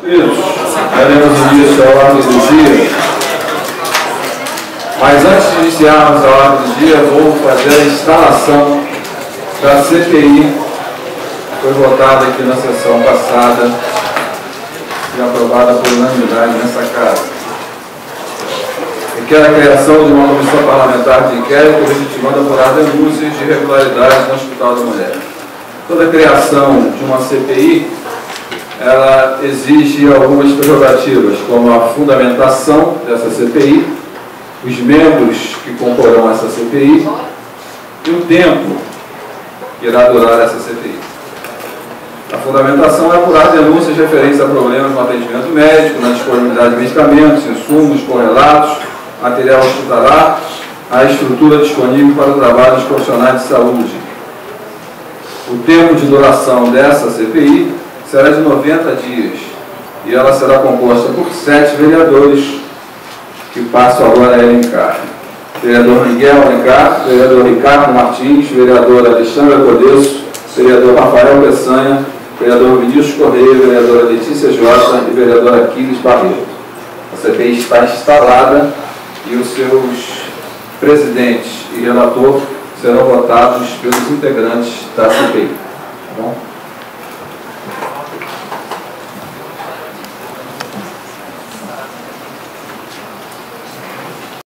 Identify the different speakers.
Speaker 1: Daremos início à ordem do dia. Mas antes de iniciarmos a ordem do dia, vou fazer a instalação da CPI, que foi votada aqui na sessão passada e aprovada por unanimidade nessa casa. Requer a criação de uma comissão parlamentar de inquérito legitimando apurar denúncias de irregularidades no Hospital da Mulher. Toda a criação de uma CPI ela exige algumas prerrogativas, como a fundamentação dessa CPI, os membros que comporão essa CPI e o tempo que irá durar essa CPI. A fundamentação é apurar denúncias referentes a problemas no atendimento médico, na disponibilidade de medicamentos, insumos, correlatos, material hospitalar, a estrutura disponível para o trabalho dos profissionais de saúde. O tempo de duração dessa CPI será de 90 dias e ela será composta por sete vereadores que passo agora a elencar. Vereador Miguel Alencar, vereador Ricardo Martins, vereador Alexandre Codesso, vereador Rafael Peçanha, vereador Vinícius Correia, vereadora Letícia Jota e vereador Aquiles Barreto. A CPI está instalada e os seus presidentes e relator serão votados pelos integrantes da CPI. Tá bom?